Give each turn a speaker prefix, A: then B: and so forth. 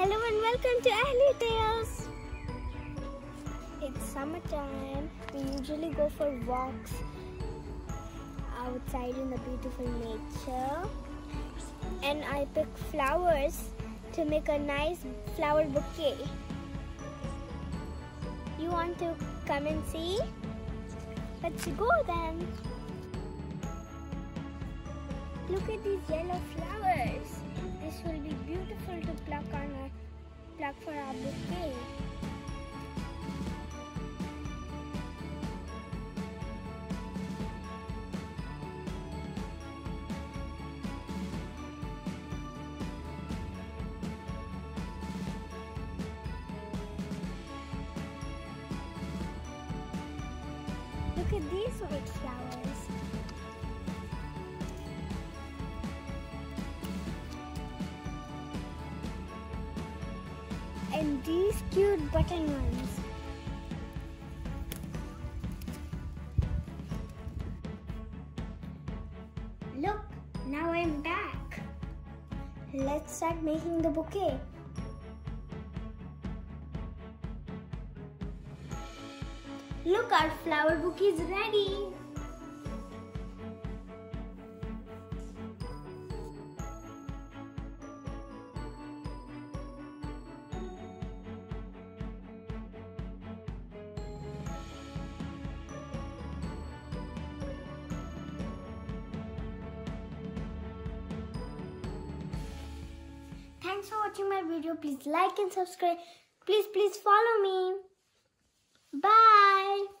A: Hello and welcome to Alee Tales. It's summertime. We usually go for walks outside in the beautiful nature. And I pick flowers to make a nice flower bouquet. You want to come and see? Let's go then. Look at these yellow flowers. This will be beautiful to pluck on for our bouquet. Look at these white flowers. And these cute button ones. Look, now I'm back. Let's start making the bouquet. Look, our flower bouquet is ready. Thanks for watching my video. Please like and subscribe. Please, please follow me. Bye.